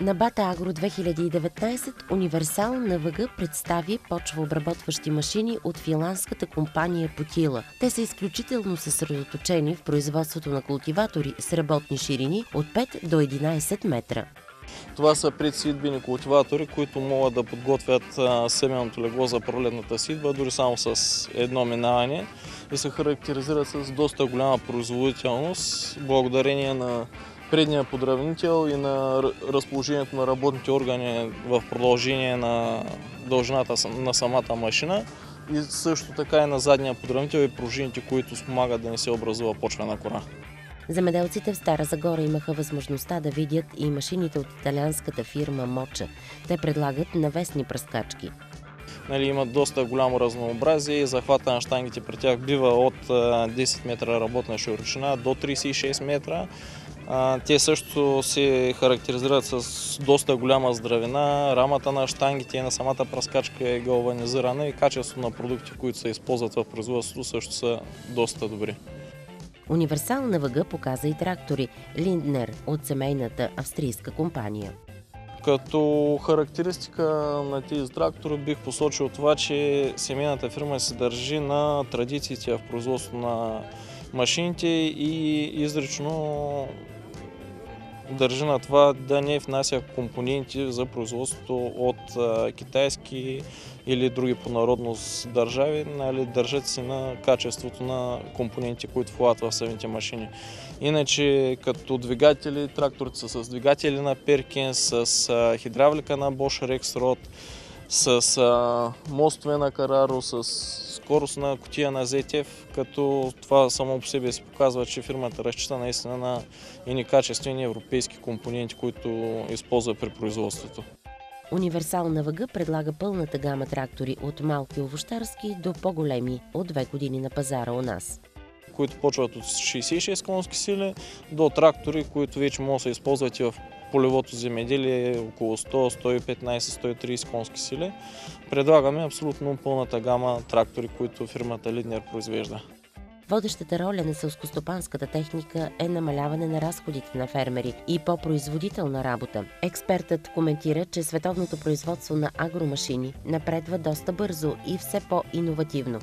На Бата Агро 2019 Универсал на ВГ представи почвообработващи машини от финландската компания Потила. Те са изключително съсредоточени в производството на култиватори с работни ширини от 5 до 11 метра. Това са предсидбени култиватори, които могат да подготвят семеното легло за пролетната сидба, дори само с едно минаване и се характеризират с доста голяма производителност, благодарение на предния подравнител и на разположението на работните органи в продължение на дължината на самата машина и също така и на задния подравнител и пружините, които спомагат да не се образува почвена кора. Замеделците в Стара Загора имаха възможността да видят и машините от италианската фирма Моча. Те предлагат навесни пръскачки. Нали, имат доста голямо разнообразие и захвата на штангите при тях бива от 10 метра работна широчина до 36 метра. Те също се характеризират с доста голяма здравина. Рамата на штангите и на самата праскачка е галванизирана и качеството на продукти, които се използват в производството, също са доста добри. Универсална въга показа и трактори Линднер от семейната австрийска компания. Като характеристика на тези трактори бих посочил това, че семейната фирма се държи на традициите в производство на машините и изрично държи на това да не внася компоненти за производството от китайски или други по народност държави, нали, държат се на качеството на компоненти, които влагат в самите машини. Иначе като двигатели, тракторите са с двигатели на Перкин, с хидравлика на Bosch Rexroth, с а, мостове на Караро, с скорост на котия на ZF, като това само по себе си показва, че фирмата разчита наистина на едни качествени европейски компоненти, които използва при производството. Универсална въга предлага пълната гама трактори от малки овощарски до по-големи от две години на пазара у нас които почват от 66 конски сили до трактори, които вече могат да се използват и в полевото земеделие около 100, 115, 130 конски сили. Предлагаме абсолютно пълната гама трактори, които фирмата Лиднер произвежда. Водещата роля на селскостопанската техника е намаляване на разходите на фермери и по-производителна работа. Експертът коментира, че световното производство на агромашини напредва доста бързо и все по-инновативно.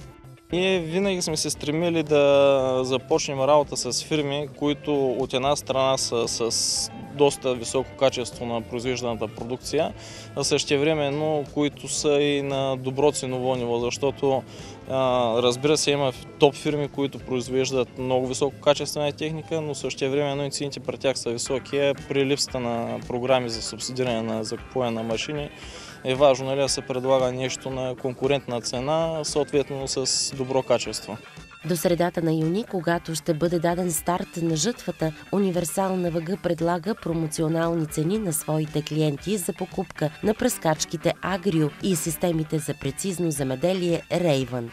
Ние винаги сме се стремили да започнем работа с фирми, които от една страна са с доста високо качество на произвежданата продукция, а същевременно, които са и на добро ценово ниво, защото разбира се има топ фирми, които произвеждат много високо качествена техника, но същевременно и цените при тях са високи. При липсата на програми за субсидиране на закупуване на машини е важно нали, да се предлага нещо на конкурентна цена, съответно с добро качество. До средата на юни, когато ще бъде даден старт на жътвата, Универсална въга предлага промоционални цени на своите клиенти за покупка на пръскачките Агрио и системите за прецизно замеделие Рейвън.